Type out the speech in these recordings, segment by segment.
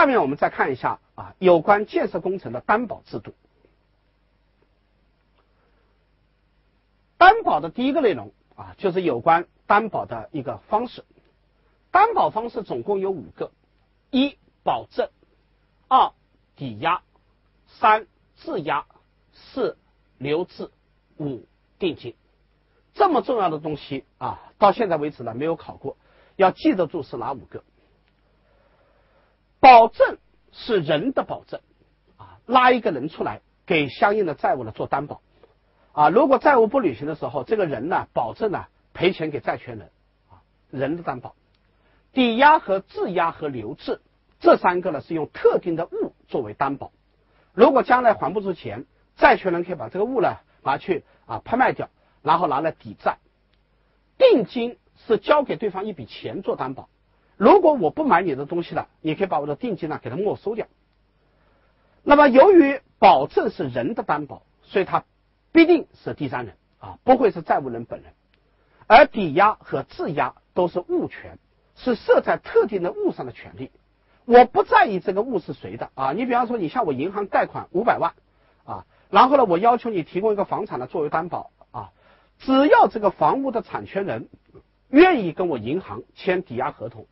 下面我们再看一下啊，有关建设工程的担保制度。担保的第一个内容啊，就是有关担保的一个方式。担保方式总共有五个：一、保证；二、抵押；三、质押；四、留置；五、定金。这么重要的东西啊，到现在为止呢没有考过，要记得住是哪五个？保证是人的保证啊，拉一个人出来给相应的债务呢做担保啊，如果债务不履行的时候，这个人呢保证呢赔钱给债权人啊，人的担保。抵押和质押和留置这三个呢是用特定的物作为担保，如果将来还不出钱，债权人可以把这个物呢拿去啊拍卖掉。然后拿来抵债，定金是交给对方一笔钱做担保。如果我不买你的东西了，你可以把我的定金呢给他没收掉。那么由于保证是人的担保，所以它必定是第三人啊，不会是债务人本人。而抵押和质押都是物权，是设在特定的物上的权利。我不在意这个物是谁的啊，你比方说你向我银行贷款五百万啊，然后呢我要求你提供一个房产呢作为担保啊。只要这个房屋的产权人愿意跟我银行签抵押合同，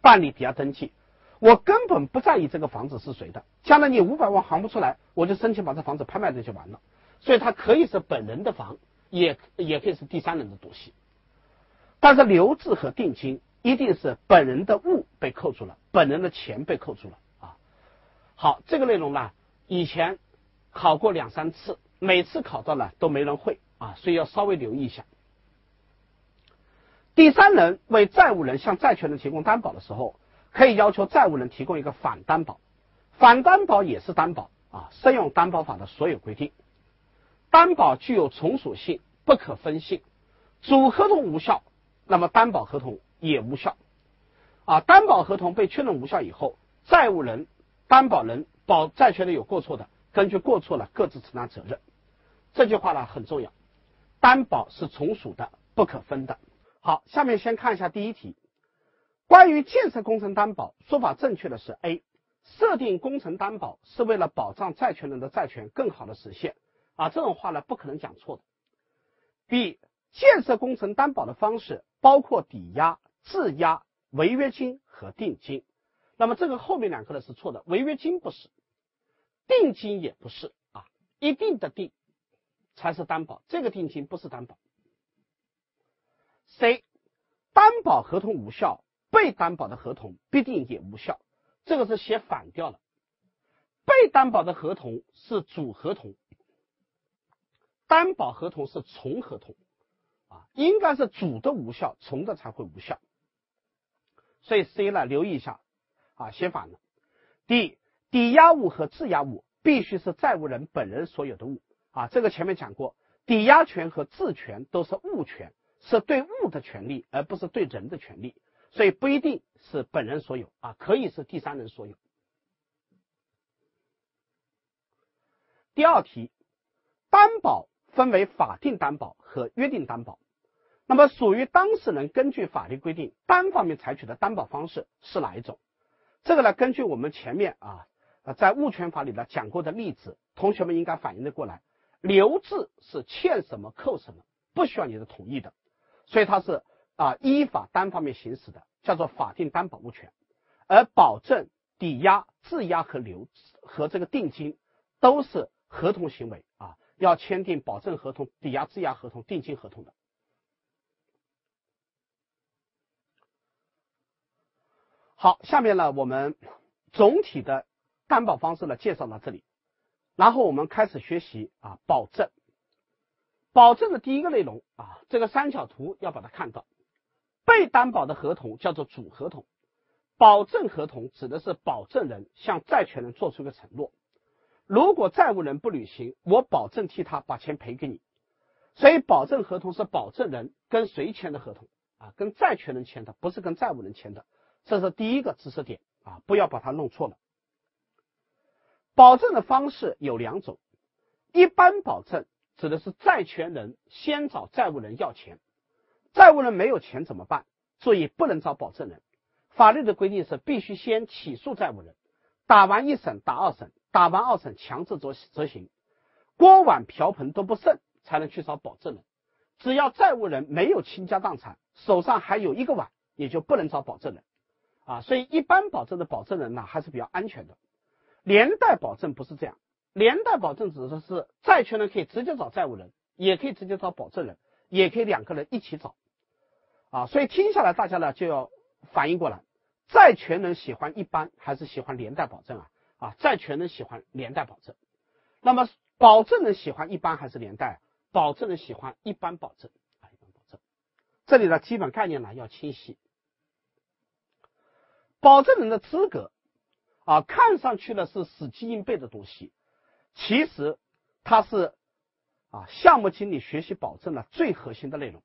办理抵押登记，我根本不在意这个房子是谁的。将来你五百万还不出来，我就申请把这房子拍卖掉就完了。所以它可以是本人的房，也也可以是第三人的东西。但是留置和定金一定是本人的物被扣住了，本人的钱被扣住了啊。好，这个内容呢，以前考过两三次，每次考到了都没人会。啊，所以要稍微留意一下。第三人为债务人向债权人提供担保的时候，可以要求债务人提供一个反担保，反担保也是担保啊，适用担保法的所有规定。担保具有从属性，不可分性，主合同无效，那么担保合同也无效。啊，担保合同被确认无效以后，债务人、担保人、保债权人有过错的，根据过错呢各自承担责任。这句话呢很重要。担保是从属的，不可分的。好，下面先看一下第一题，关于建设工程担保，说法正确的是 A，设定工程担保是为了保障债权人的债权更好的实现啊，这种话呢不可能讲错的。B，建设工程担保的方式包括抵押、质押、违约金和定金，那么这个后面两个呢是错的，违约金不是，定金也不是啊，一定的定。才是担保，这个定金不是担保。C，担保合同无效，被担保的合同必定也无效，这个是写反掉了。被担保的合同是主合同，担保合同是从合同，啊，应该是主的无效，从的才会无效。所以 C 呢，留意一下，啊，写反了。D，抵押物和质押物必须是债务人本人所有的物。啊，这个前面讲过，抵押权和质权都是物权，是对物的权利，而不是对人的权利，所以不一定是本人所有啊，可以是第三人所有。第二题，担保分为法定担保和约定担保，那么属于当事人根据法律规定单方面采取的担保方式是哪一种？这个呢，根据我们前面啊在物权法里呢讲过的例子，同学们应该反应的过来。留置是欠什么扣什么，不需要你的同意的，所以它是啊依法单方面行使的，叫做法定担保物权。而保证、抵押、质押和留和这个定金都是合同行为啊，要签订保证合同、抵押、质押合同、定金合同的。好，下面呢我们总体的担保方式呢介绍到这里。然后我们开始学习啊，保证。保证的第一个内容啊，这个三角图要把它看到。被担保的合同叫做主合同，保证合同指的是保证人向债权人做出一个承诺，如果债务人不履行，我保证替他把钱赔给你。所以保证合同是保证人跟谁签的合同啊？跟债权人签的，不是跟债务人签的。这是第一个知识点啊，不要把它弄错了。保证的方式有两种，一般保证指的是债权人先找债务人要钱，债务人没有钱怎么办？注意不能找保证人，法律的规定是必须先起诉债务人，打完一审、打二审，打完二审强制执执行，锅碗瓢盆都不剩才能去找保证人。只要债务人没有倾家荡产，手上还有一个碗，也就不能找保证人。啊，所以一般保证的保证人呢还是比较安全的。连带保证不是这样，连带保证指的是债权人可以直接找债务人，也可以直接找保证人，也可以两个人一起找。啊，所以听下来大家呢就要反应过来，债权人喜欢一般还是喜欢连带保证啊？啊，债权人喜欢连带保证，那么保证人喜欢一般还是连带？保证人喜欢一般保证啊，一般保证。这里的基本概念呢要清晰。保证人的资格啊，看上去呢是死记硬背的东西，其实它是啊项目经理学习保证的最核心的内容。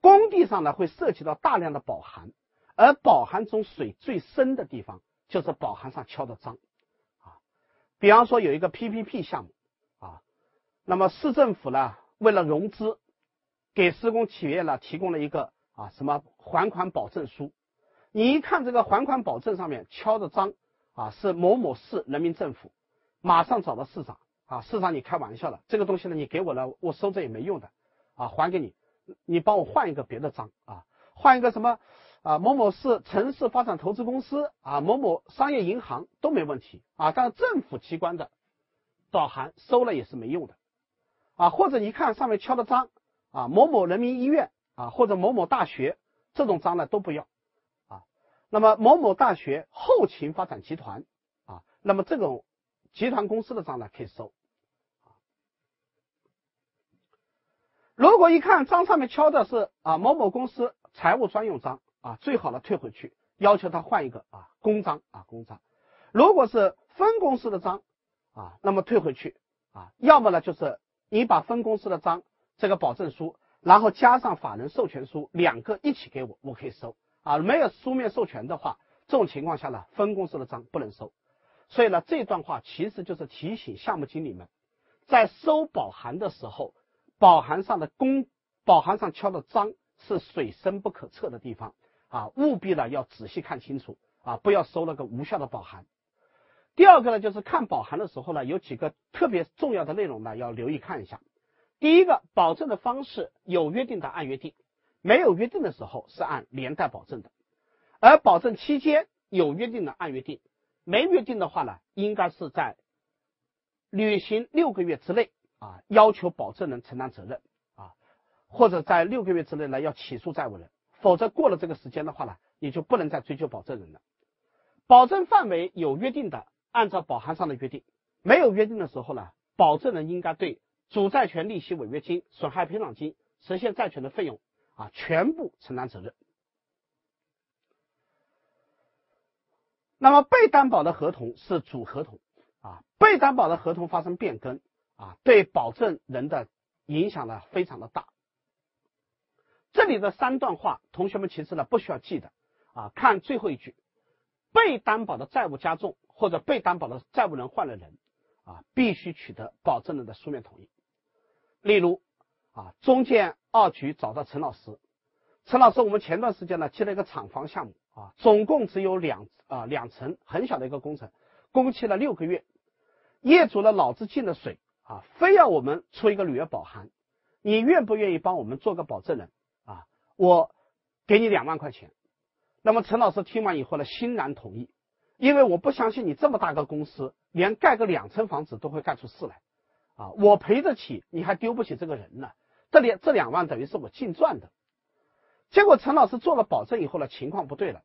工地上呢会涉及到大量的保函，而保函中水最深的地方就是保函上敲的章啊。比方说有一个 PPP 项目啊，那么市政府呢为了融资，给施工企业呢提供了一个啊什么还款保证书。你一看这个还款保证上面敲的章啊，是某某市人民政府，马上找到市长啊，市长你开玩笑了，这个东西呢你给我了，我收着也没用的啊，还给你，你帮我换一个别的章啊，换一个什么啊某某市城市发展投资公司啊某某商业银行都没问题啊，但是政府机关的保函收了也是没用的啊，或者你看上面敲的章啊某某人民医院啊或者某某大学这种章呢都不要啊。那么某某大学后勤发展集团啊，那么这种集团公司的章呢可以收。如果一看章上面敲的是啊某某公司财务专用章啊，最好呢退回去，要求他换一个啊公章啊公章。如果是分公司的章啊，那么退回去啊，要么呢就是你把分公司的章这个保证书，然后加上法人授权书两个一起给我，我可以收。啊，没有书面授权的话，这种情况下呢，分公司的章不能收。所以呢，这段话其实就是提醒项目经理们，在收保函的时候，保函上的公，保函上敲的章是水深不可测的地方啊，务必呢要仔细看清楚啊，不要收了个无效的保函。第二个呢，就是看保函的时候呢，有几个特别重要的内容呢，要留意看一下。第一个，保证的方式有约定的按约定。没有约定的时候是按连带保证的，而保证期间有约定的按约定，没约定的话呢，应该是在履行六个月之内啊，要求保证人承担责任啊，或者在六个月之内呢要起诉债务人，否则过了这个时间的话呢，你就不能再追究保证人了。保证范围有约定的，按照保函上的约定；没有约定的时候呢，保证人应该对主债权利息违约金、损害赔偿金、实现债权的费用。啊，全部承担责任。那么被担保的合同是主合同啊，被担保的合同发生变更啊，对保证人的影响呢非常的大。这里的三段话，同学们其实呢不需要记的啊，看最后一句，被担保的债务加重或者被担保的债务人换了人啊，必须取得保证人的书面同意。例如啊，中建。二局找到陈老师，陈老师，我们前段时间呢接了一个厂房项目啊，总共只有两啊两层，很小的一个工程，工期了六个月，业主呢脑子进了水啊，非要我们出一个履约保函，你愿不愿意帮我们做个保证人啊？我给你两万块钱。那么陈老师听完以后呢，欣然同意，因为我不相信你这么大个公司，连盖个两层房子都会盖出事来啊，我赔得起，你还丢不起这个人呢。这里这两万等于是我净赚的，结果陈老师做了保证以后呢，情况不对了，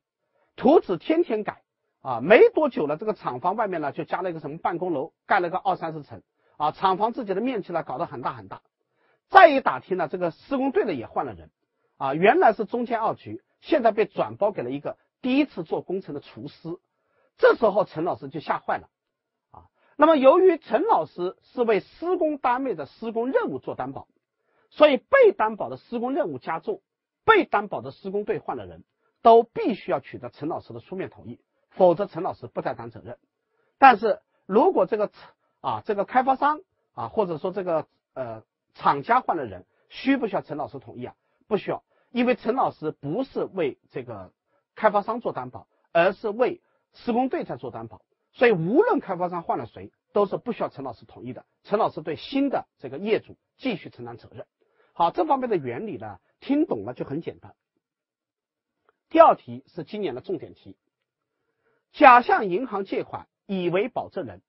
图纸天天改。啊，没多久了，这个厂房外面呢就加了一个什么办公楼，盖了个二三十层。啊，厂房自己的面积呢搞得很大很大，再一打听呢，这个施工队的也换了人。啊，原来是中建二局，现在被转包给了一个第一次做工程的厨师，这时候陈老师就吓坏了。啊，那么由于陈老师是为施工单位的施工任务做担保。所以被担保的施工任务加重，被担保的施工队换了人，都必须要取得陈老师的书面同意，否则陈老师不再担责任。但是如果这个啊这个开发商啊或者说这个呃厂家换了人，需不需要陈老师同意啊？不需要，因为陈老师不是为这个开发商做担保，而是为施工队在做担保。所以无论开发商换了谁，都是不需要陈老师同意的。陈老师对新的这个业主继续承担责任。好，这方面的原理呢，听懂了就很简单。第二题是今年的重点题。甲向银行借款，乙为保证人。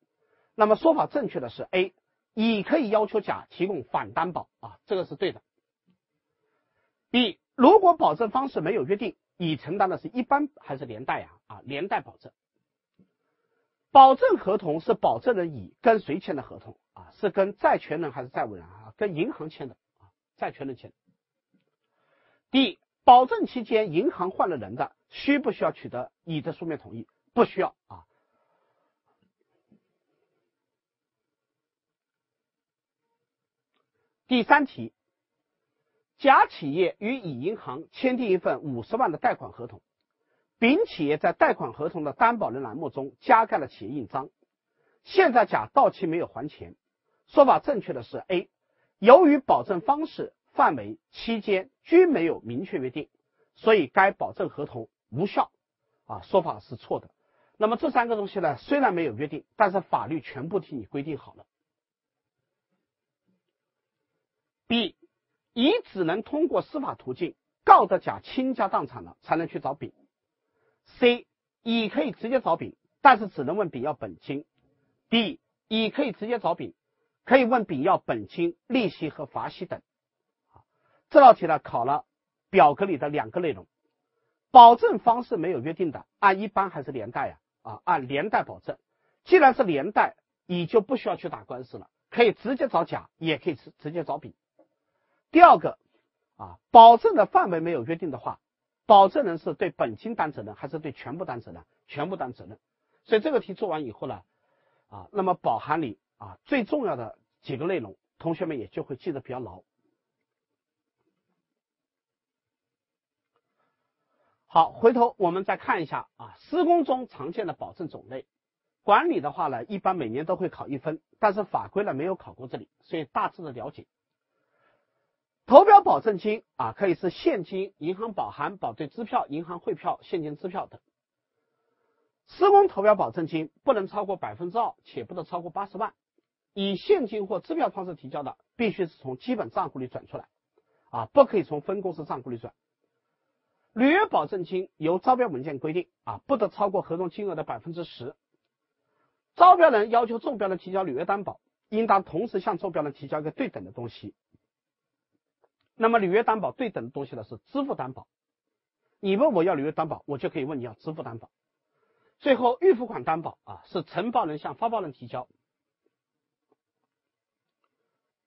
那么说法正确的是 A，乙可以要求甲提供反担保啊，这个是对的。B，如果保证方式没有约定，乙承担的是一般还是连带呀？啊，连带保证。保证合同是保证人乙跟谁签的合同啊？是跟债权人还是债务人啊？跟银行签的啊，债权人签。D，保证期间银行换了人的，需不需要取得乙的书面同意？不需要啊。第三题，甲企业与乙银行签订一份五十万的贷款合同，丙企业在贷款合同的担保人栏目中加盖了企业印章。现在甲到期没有还钱，说法正确的是 A，由于保证方式、范围、期间均没有明确约定，所以该保证合同无效。啊，说法是错的。那么这三个东西呢，虽然没有约定，但是法律全部替你规定好了。B，乙只能通过司法途径告得甲倾家荡产了，才能去找丙。C，乙可以直接找丙，但是只能问丙要本金。D，乙可以直接找丙，可以问丙要本金、利息和罚息等。这道题呢，考了表格里的两个内容，保证方式没有约定的，按一般还是连带呀？啊，按连带保证，既然是连带，乙就不需要去打官司了，可以直接找甲，也可以直直接找丙。第二个，啊，保证的范围没有约定的话，保证人是对本金担责任，还是对全部担责任？全部担责任。所以这个题做完以后呢，啊，那么保函里啊最重要的几个内容，同学们也就会记得比较牢。好，回头我们再看一下啊，施工中常见的保证种类，管理的话呢，一般每年都会考一分，但是法规呢没有考过这里，所以大致的了解。投标保证金啊，可以是现金、银行保函、保对支票、银行汇票、现金支票等。施工投标保证金不能超过百分之二，且不得超过八十万。以现金或支票方式提交的，必须是从基本账户里转出来，啊，不可以从分公司账户里转。履约保证金由招标文件规定啊，不得超过合同金额的百分之十。招标人要求中标人提交履约担保，应当同时向中标人提交一个对等的东西。那么履约担保对等的东西呢是支付担保。你问我要履约担保，我就可以问你要支付担保。最后预付款担保啊是承包人向发包人提交。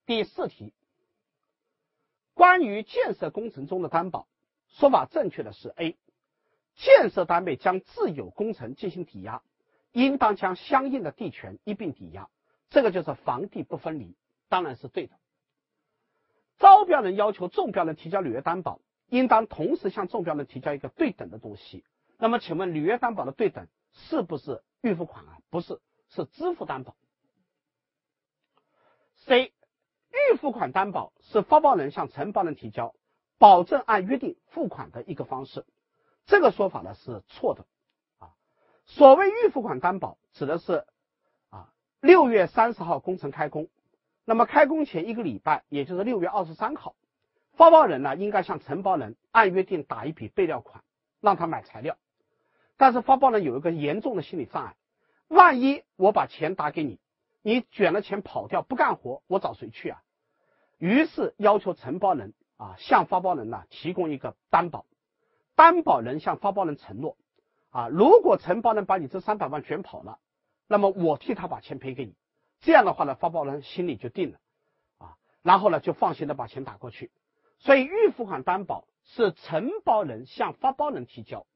第四题，关于建设工程中的担保。说法正确的是 A，建设单位将自有工程进行抵押，应当将相应的地权一并抵押，这个就是房地不分离，当然是对的。招标人要求中标人提交履约担保，应当同时向中标人提交一个对等的东西。那么，请问履约担保的对等是不是预付款啊？不是，是支付担保。C，预付款担保是发包人向承包人提交。保证按约定付款的一个方式，这个说法呢是错的啊。所谓预付款担保，指的是啊六月三十号工程开工，那么开工前一个礼拜，也就是六月二十三号，发包人呢应该向承包人按约定打一笔备料款，让他买材料。但是发包人有一个严重的心理障碍，万一我把钱打给你，你卷了钱跑掉不干活，我找谁去啊？于是要求承包人。啊，向发包人呢提供一个担保，担保人向发包人承诺，啊，如果承包人把你这三百万卷跑了，那么我替他把钱赔给你。这样的话呢，发包人心里就定了，啊，然后呢就放心的把钱打过去。所以预付款担保是承包人向发包人提交，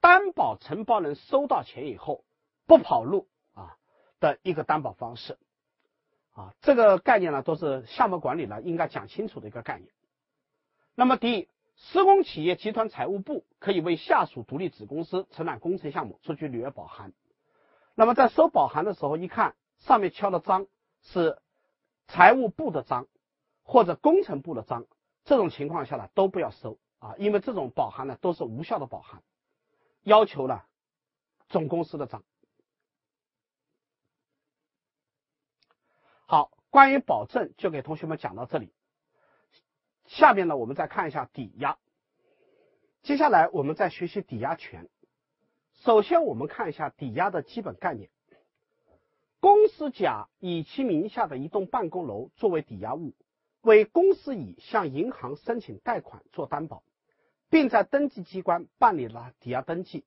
担保承包人收到钱以后不跑路啊的一个担保方式。啊，这个概念呢，都是项目管理呢应该讲清楚的一个概念。那么，第一，施工企业集团财务部可以为下属独立子公司承揽工程项目出具履约保函。那么，在收保函的时候，一看上面敲的章是财务部的章或者工程部的章，这种情况下呢，都不要收啊，因为这种保函呢都是无效的保函。要求了总公司的章。好，关于保证就给同学们讲到这里。下面呢，我们再看一下抵押。接下来我们再学习抵押权。首先，我们看一下抵押的基本概念。公司甲以其名下的一栋办公楼作为抵押物，为公司乙向银行申请贷款做担保，并在登记机关办理了抵押登记。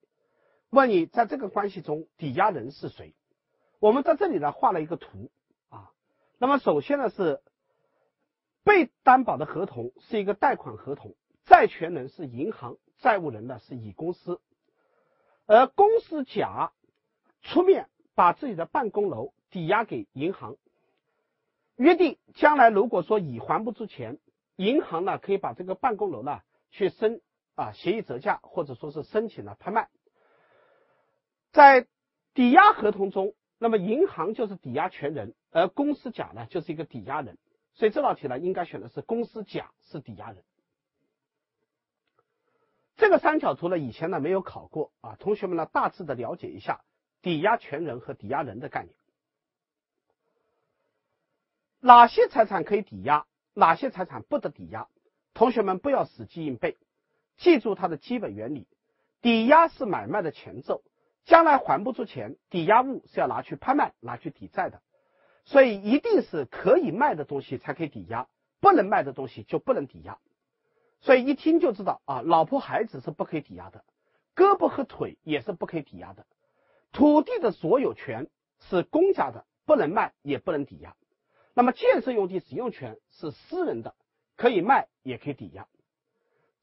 问你在这个关系中，抵押人是谁？我们在这里呢画了一个图。那么首先呢是被担保的合同是一个贷款合同，债权人是银行，债务人呢是乙公司，而公司甲出面。把自己的办公楼抵押给银行，约定将来如果说乙还不出钱，银行呢可以把这个办公楼呢去申啊协议折价，或者说是申请了拍卖。在抵押合同中，那么银行就是抵押权人，而公司甲呢就是一个抵押人，所以这道题呢应该选的是公司甲是抵押人。这个三角图呢以前呢没有考过啊，同学们呢大致的了解一下。抵押权人和抵押人的概念，哪些财产可以抵押，哪些财产不得抵押？同学们不要死记硬背，记住它的基本原理。抵押是买卖的前奏，将来还不出钱，抵押物是要拿去拍卖、拿去抵债的，所以一定是可以卖的东西才可以抵押，不能卖的东西就不能抵押。所以一听就知道啊，老婆孩子是不可以抵押的，胳膊和腿也是不可以抵押的。土地的所有权是公家的，不能卖也不能抵押。那么建设用地使用权是私人的，可以卖也可以抵押。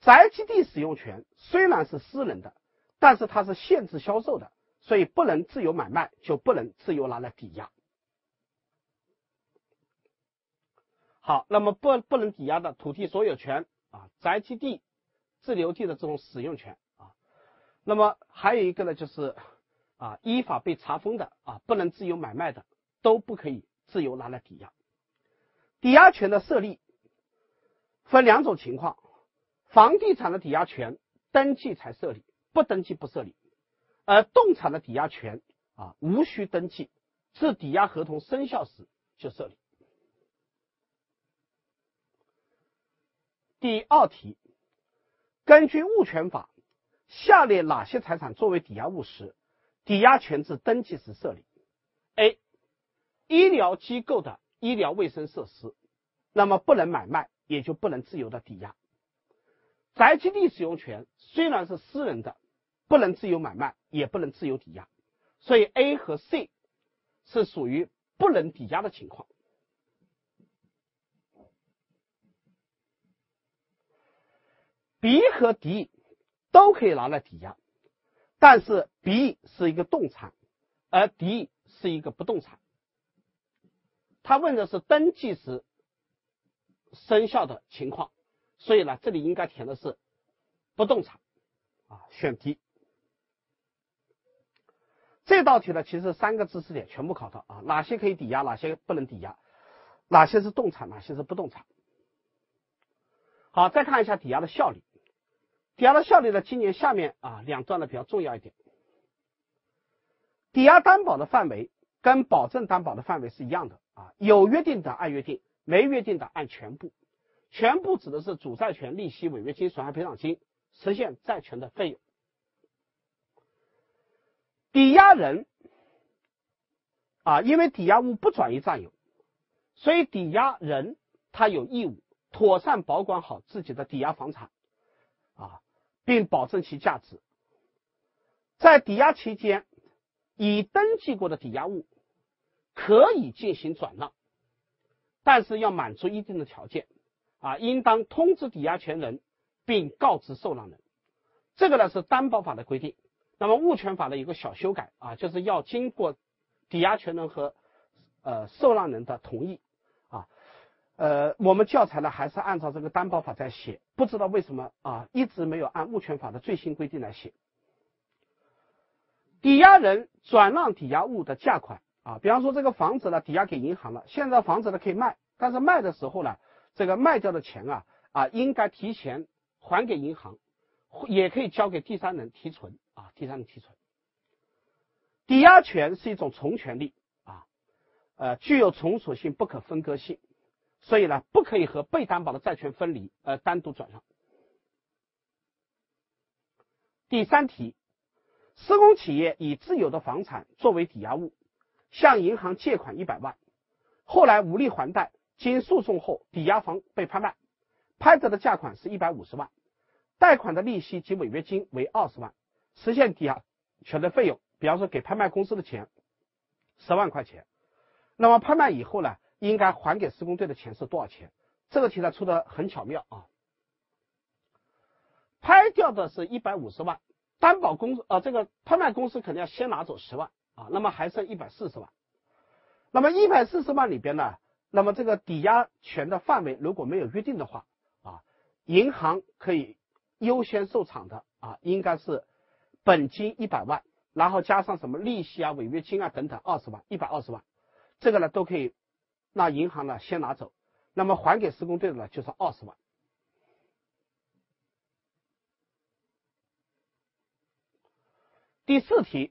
宅基地使用权虽然是私人的，但是它是限制销售的，所以不能自由买卖，就不能自由拿来抵押。好，那么不不能抵押的土地所有权啊，宅基地、自留地的这种使用权啊，那么还有一个呢，就是。啊，依法被查封的啊，不能自由买卖的，都不可以自由拿来抵押。抵押权的设立分两种情况：房地产的抵押权登记才设立，不登记不设立；而动产的抵押权啊，无需登记，自抵押合同生效时就设立。第二题，根据物权法，下列哪些财产作为抵押物时？抵押权自登记时设立：A. 医疗机构的医疗卫生设施，那么不能买卖，也就不能自由的抵押。宅基地使用权虽然是私人的，不能自由买卖，也不能自由抵押，所以 A 和 C 是属于不能抵押的情况。B 和 D 都可以拿来抵押。但是 B 是一个动产，而 D 是一个不动产。他问的是登记时生效的情况，所以呢，这里应该填的是不动产啊，选 D。这道题呢，其实三个知识点全部考到啊，哪些可以抵押，哪些不能抵押，哪些是动产，哪些是不动产。好，再看一下抵押的效力。抵押的效力呢？今年下面啊两段呢比较重要一点。抵押担保的范围跟保证担保的范围是一样的啊，有约定的按约定，没约定的按全部。全部指的是主债权利息、违约金、损害赔偿金，实现债权的费用。抵押人啊，因为抵押物不转移占有，所以抵押人他有义务妥善保管好自己的抵押房产啊。并保证其价值。在抵押期间，已登记过的抵押物可以进行转让，但是要满足一定的条件啊，应当通知抵押权人并告知受让人。这个呢是担保法的规定。那么物权法的一个小修改啊，就是要经过抵押权人和呃受让人的同意。呃，我们教材呢还是按照这个担保法在写，不知道为什么啊，一直没有按物权法的最新规定来写。抵押人转让抵押物的价款啊，比方说这个房子呢抵押给银行了，现在房子呢可以卖，但是卖的时候呢，这个卖掉的钱啊啊应该提前还给银行，也可以交给第三人提存啊，第三人提存。抵押权是一种从权利啊，呃，具有从属性、不可分割性，所以呢，不可以和被担保的债权分离而单独转让。第三题，施工企业以自有的房产作为抵押物，向银行借款一百万，后来无力还贷，经诉讼后，抵押房被拍卖，拍得的价款是一百五十万，贷款的利息及违约金为二十万，实现抵押权的费用。比方说，给拍卖公司的钱十万块钱，那么拍卖以后呢，应该还给施工队的钱是多少钱？这个题呢出的很巧妙啊。拍掉的是一百五十万，担保公司呃，这个拍卖公司肯定要先拿走十万啊，那么还剩一百四十万。那么一百四十万里边呢，那么这个抵押权的范围如果没有约定的话啊，银行可以优先受偿的啊，应该是本金一百万。然后加上什么利息啊、违约金啊等等，二十万、一百二十万，这个呢都可以那银行呢先拿走，那么还给施工队的呢就是二十万。第四题，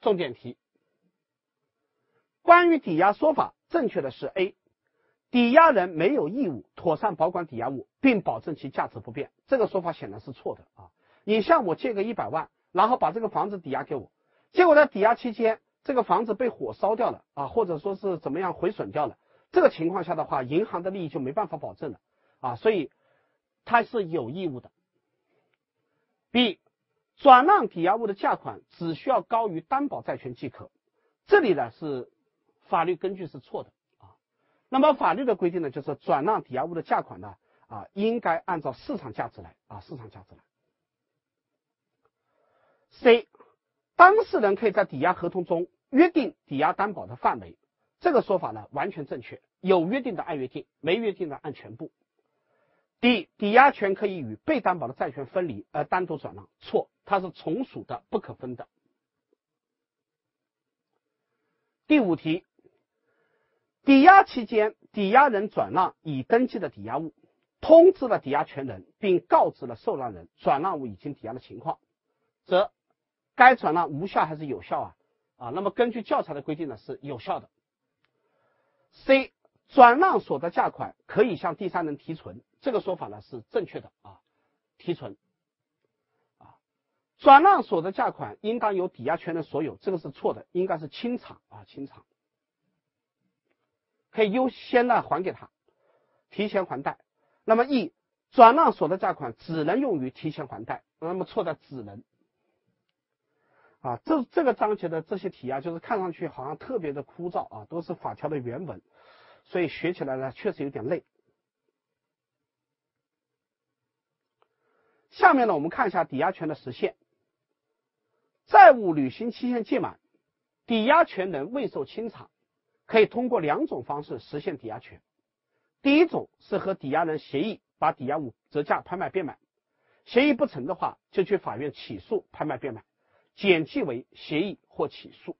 重点题，关于抵押说法，正确的是 A，抵押人没有义务妥善保管抵押物，并保证其价值不变，这个说法显然是错的啊！你向我借个一百万。然后把这个房子抵押给我，结果在抵押期间，这个房子被火烧掉了啊，或者说是怎么样毁损掉了，这个情况下的话，银行的利益就没办法保证了啊，所以他是有义务的。B，转让抵押物的价款只需要高于担保债权即可，这里呢是法律根据是错的啊。那么法律的规定呢，就是转让抵押物的价款呢啊，应该按照市场价值来啊，市场价值来。C，当事人可以在抵押合同中约定抵押担保的范围，这个说法呢完全正确，有约定的按约定，没约定的按全部。D，抵押权可以与被担保的债权分离而单独转让，错，它是从属的，不可分的。第五题，抵押期间，抵押人转让已登记的抵押物，通知了抵押权人，并告知了受让人转让物已经抵押的情况，则。该转让无效还是有效啊？啊，那么根据教材的规定呢，是有效的。C，转让所得价款可以向第三人提存，这个说法呢是正确的啊，提存。啊，转让所得价款应当由抵押权人所有，这个是错的，应该是清偿啊，清偿，可以优先呢还给他，提前还贷。那么 E，转让所得价款只能用于提前还贷，那么错在只能。啊，这这个章节的这些题啊，就是看上去好像特别的枯燥啊，都是法条的原文，所以学起来呢确实有点累。下面呢，我们看一下抵押权的实现。债务履行期限届满，抵押权人未受清偿，可以通过两种方式实现抵押权。第一种是和抵押人协议把抵押物折价拍卖变卖，协议不成的话，就去法院起诉拍卖变卖。简记为协议或起诉。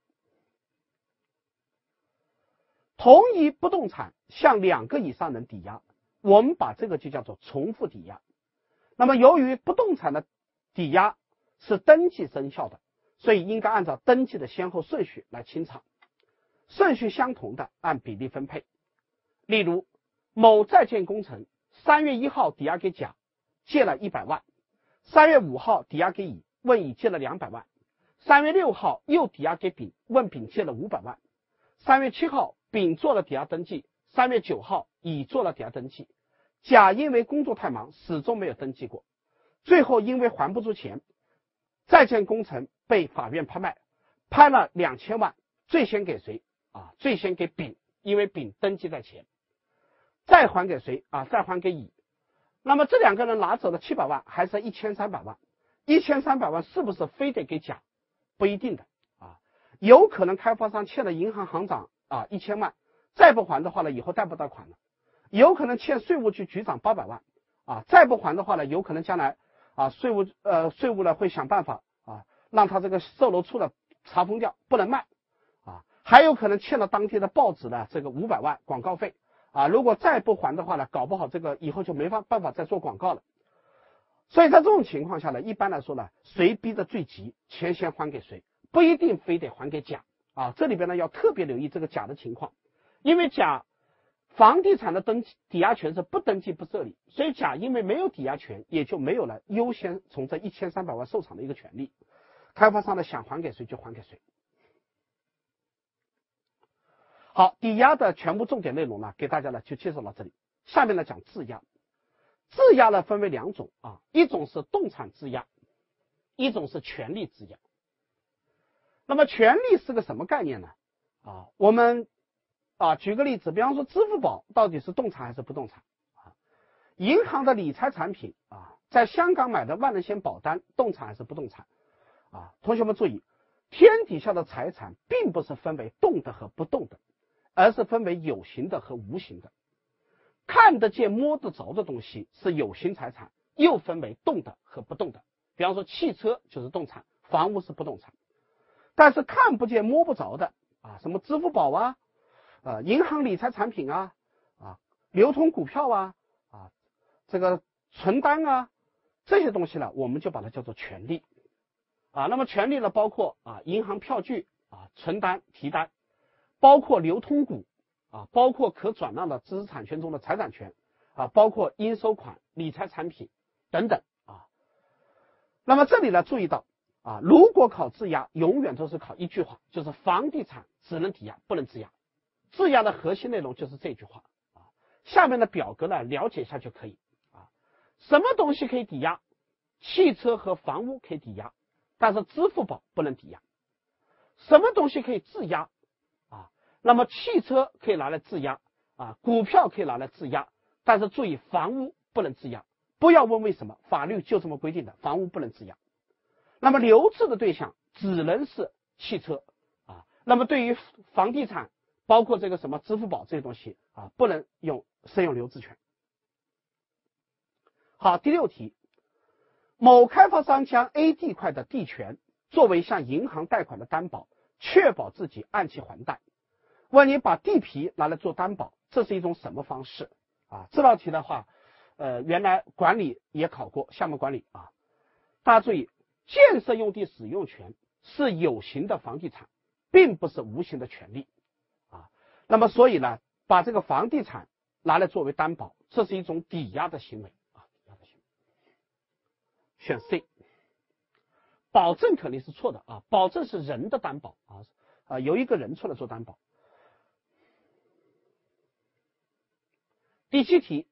同一不动产向两个以上人抵押，我们把这个就叫做重复抵押。那么，由于不动产的抵押是登记生效的，所以应该按照登记的先后顺序来清偿，顺序相同的按比例分配。例如，某在建工程三月一号抵押给甲，借了一百万；三月五号抵押给乙，问乙借了两百万。三月六号又抵押给丙，问丙借了五百万。三月七号丙做了抵押登记，三月九号乙做了抵押登记。甲因为工作太忙，始终没有登记过。最后因为还不出钱，在建工程被法院拍卖，拍了两千万，最先给谁啊？最先给丙，因为丙登记在前。再还给谁啊？再还给乙。那么这两个人拿走了七百万，还剩一千三百万？一千三百万是不是非得给甲？不一定的啊，有可能开发商欠了银行行长啊一千万，再不还的话呢，以后贷不到款了；有可能欠税务局局长八百万啊，再不还的话呢，有可能将来啊税务呃税务呢会想办法啊让他这个售楼处呢查封掉，不能卖啊，还有可能欠了当天的报纸呢这个五百万广告费啊，如果再不还的话呢，搞不好这个以后就没法办法再做广告了。所以在这种情况下呢，一般来说呢，谁逼得最急，钱先还给谁，不一定非得还给甲啊。这里边呢要特别留意这个甲的情况，因为甲房地产的登记抵押权是不登记不受理，所以甲因为没有抵押权，也就没有了优先从这一千三百万受偿的一个权利。开发商呢想还给谁就还给谁。好，抵押的全部重点内容呢，给大家呢就介绍到这里。下面呢讲质押，质押呢分为两种啊，一种是动产质押，一种是权利质押。那么权利是个什么概念呢？啊，我们啊举个例子，比方说支付宝到底是动产还是不动产啊？银行的理财产品啊，在香港买的万能险保单，动产还是不动产？啊，同学们注意，天底下的财产并不是分为动的和不动的，而是分为有形的和无形的。看得见、摸得着的东西是有形财产，又分为动的和不动的。比方说，汽车就是动产，房屋是不动产。但是看不见、摸不着的啊，什么支付宝啊，啊，银行理财产品啊，啊，流通股票啊，啊，这个存单啊，这些东西呢，我们就把它叫做权利。啊，那么权利呢，包括啊，银行票据啊，存单、提单，包括流通股。啊，包括可转让的知识产权中的财产权，啊，包括应收款、理财产品等等啊。那么这里呢，注意到啊，如果考质押，永远都是考一句话，就是房地产只能抵押，不能质押。质押的核心内容就是这句话啊。下面的表格呢，了解一下就可以啊。什么东西可以抵押？汽车和房屋可以抵押，但是支付宝不能抵押。什么东西可以质押？那么汽车可以拿来质押啊，股票可以拿来质押，但是注意房屋不能质押。不要问为什么，法律就这么规定的，房屋不能质押。那么留置的对象只能是汽车啊。那么对于房地产，包括这个什么支付宝这些东西啊，不能用适用留置权。好，第六题，某开发商将 A 地块的地权作为向银行贷款的担保，确保自己按期还贷。问你把地皮拿来做担保，这是一种什么方式啊？这道题的话，呃，原来管理也考过项目管理啊。大家注意，建设用地使用权是有形的房地产，并不是无形的权利啊。那么所以呢，把这个房地产拿来作为担保，这是一种抵押的行为啊。抵押的行为，选 C。保证肯定是错的啊，保证是人的担保啊啊，由一个人出来做担保。第七题，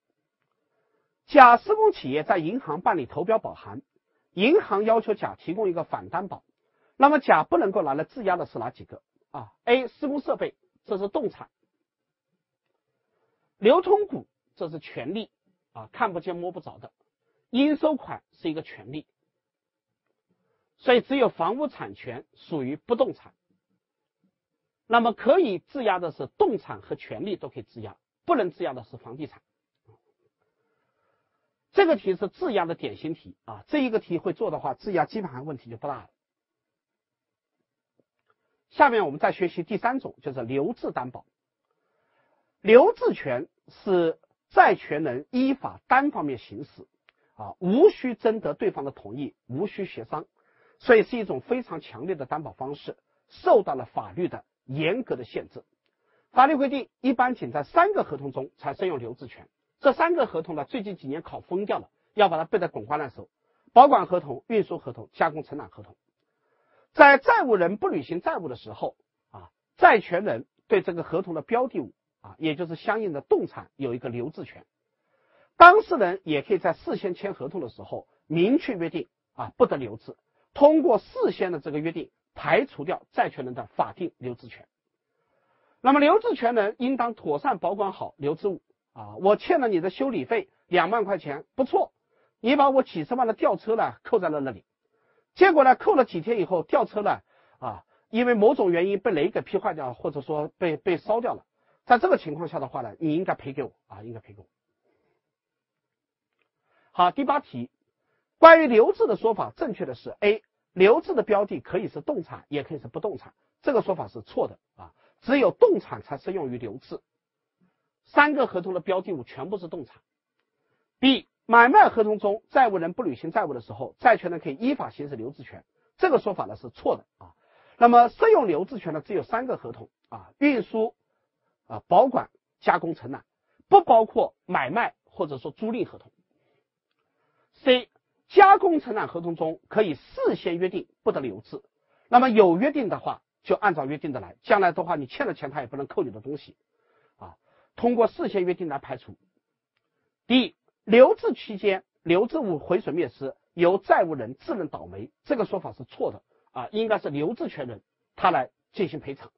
甲施工企业在银行办理投标保函，银行要求甲提供一个反担保，那么甲不能够拿来质押的是哪几个啊？A. 施工设备，这是动产；流通股，这是权利啊，看不见摸不着的；应收款是一个权利，所以只有房屋产权属于不动产。那么可以质押的是动产和权利都可以质押。不能质押的是房地产，这个题是质押的典型题啊。这一个题会做的话，质押基本上问题就不大了。下面我们再学习第三种，就是留置担保。留置权是债权人依法单方面行使啊，无需征得对方的同意，无需协商，所以是一种非常强烈的担保方式，受到了法律的严格的限制。法律规定，一般仅在三个合同中才适用留置权。这三个合同呢，最近几年考疯掉了，要把它背得滚瓜烂熟。保管合同、运输合同、加工承揽合同，在债务人不履行债务的时候，啊，债权人对这个合同的标的物啊，也就是相应的动产有一个留置权。当事人也可以在事先签合同的时候明确约定啊，不得留置，通过事先的这个约定排除掉债权人的法定留置权。那么留置权人应当妥善保管好留置物啊！我欠了你的修理费两万块钱，不错，你把我几十万的吊车呢扣在了那里，结果呢扣了几天以后，吊车呢啊，因为某种原因被雷给劈坏掉，或者说被被烧掉了，在这个情况下的话呢，你应该赔给我啊，应该赔给我。好，第八题，关于留置的说法，正确的是 A，留置的标的可以是动产，也可以是不动产，这个说法是错的啊。只有动产才适用于留置，三个合同的标的物全部是动产。B 买卖合同中债务人不履行债务的时候，债权人可以依法行使留置权。这个说法呢是错的啊。那么适用留置权呢只有三个合同啊：运输、啊保管、加工承揽，不包括买卖或者说租赁合同。C 加工承揽合同中可以事先约定不得留置，那么有约定的话就按照约定的来，将来的话你欠了钱他也不能扣你的东西啊。通过事先约定来排除。第一留置期间留置物毁损灭失。由债务人自认倒霉，这个说法是错的啊，应该是留置权人他来进行赔偿。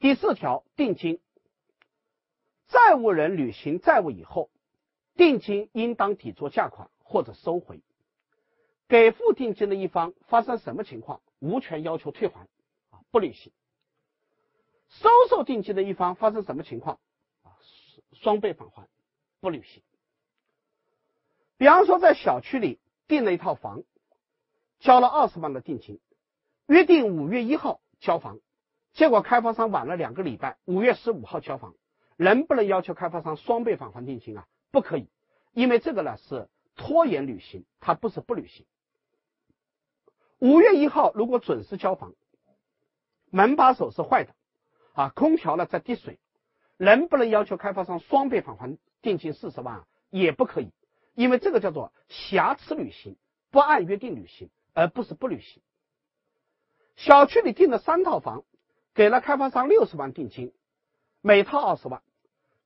第四条，定金，债务人履行债务以后，定金应当抵作价款或者收回。给付定金的一方发生什么情况，无权要求退还啊，不履行。收受定金的一方发生什么情况啊，双倍返还。不履行。比方说，在小区里订了一套房，交了二十万的定金，约定五月一号交房，结果开发商晚了两个礼拜，五月十五号交房，能不能要求开发商双倍返还定金啊？不可以，因为这个呢是拖延履行，它不是不履行。五月一号如果准时交房，门把手是坏的，啊，空调呢在滴水，能不能要求开发商双倍返还？定金四十万也不可以，因为这个叫做瑕疵履行，不按约定履行，而不是不履行。小区里订了三套房，给了开发商六十万定金，每套二十万，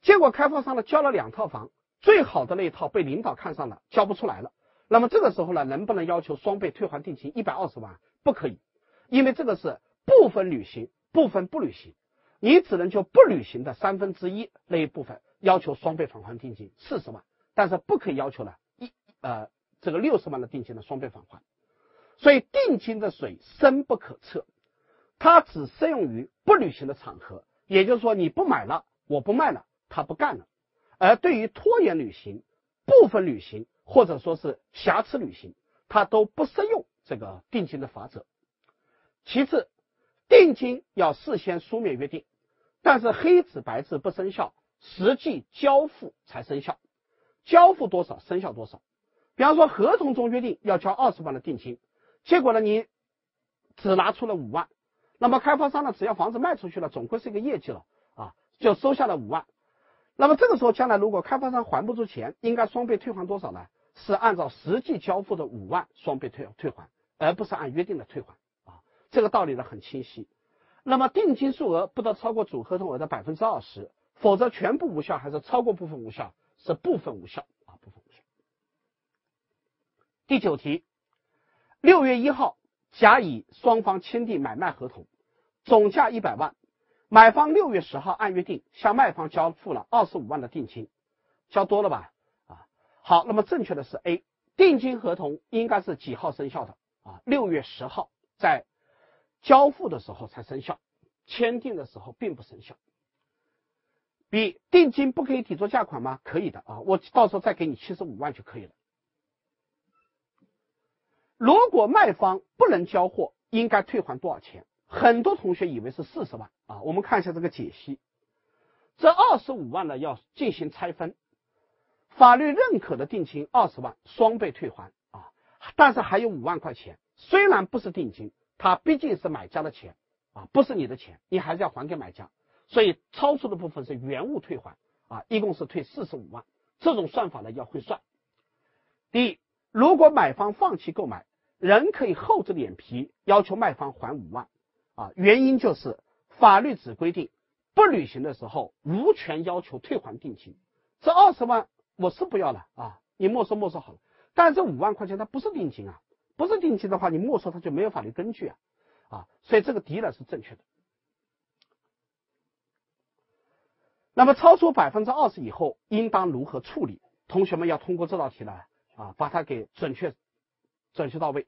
结果开发商呢交了两套房，最好的那一套被领导看上了，交不出来了。那么这个时候呢，能不能要求双倍退还定金一百二十万？不可以，因为这个是部分履行，部分不履行，你只能就不履行的三分之一那一部分。要求双倍返还定金四十万，但是不可以要求呢一呃这个六十万的定金的双倍返还。所以定金的水深不可测，它只适用于不履行的场合，也就是说你不买了，我不卖了，他不干了。而对于拖延履行、部分履行或者说是瑕疵履行，它都不适用这个定金的法则。其次，定金要事先书面约定，但是黑纸白字不生效。实际交付才生效，交付多少生效多少。比方说，合同中约定要交二十万的定金，结果呢，你只拿出了五万，那么开发商呢，只要房子卖出去了，总归是一个业绩了啊，就收下了五万。那么这个时候，将来如果开发商还不出钱，应该双倍退还多少呢？是按照实际交付的五万双倍退退还，而不是按约定的退还啊。这个道理呢很清晰。那么定金数额不得超过主合同额的百分之二十。否则全部无效还是超过部分无效？是部分无效啊，部分无效。第九题，六月一号，甲乙双方签订买卖合同，总价一百万，买方六月十号按约定向卖方交付了二十五万的定金，交多了吧？好，那么正确的是 A，定金合同应该是几号生效的？啊，六月十号在交付的时候才生效，签订的时候并不生效。B 定金不可以抵作价款吗？可以的啊，我到时候再给你七十五万就可以了。如果卖方不能交货，应该退还多少钱？很多同学以为是四十万啊，我们看一下这个解析。这二十五万呢要进行拆分，法律认可的定金二十万双倍退还啊，但是还有五万块钱，虽然不是定金，它毕竟是买家的钱啊，不是你的钱，你还是要还给买家。所以超出的部分是原物退还啊，一共是退四十五万。这种算法呢要会算。第一，如果买方放弃购买，仍可以厚着脸皮要求卖方还五万啊。原因就是法律只规定不履行的时候无权要求退还定金。这二十万我是不要了啊，你没收没收好了。但这五万块钱它不是定金啊，不是定金的话你没收它就没有法律根据啊啊，所以这个 D 呢是正确的。那么超出百分之二十以后，应当如何处理？同学们要通过这道题呢，啊，把它给准确、准确到位。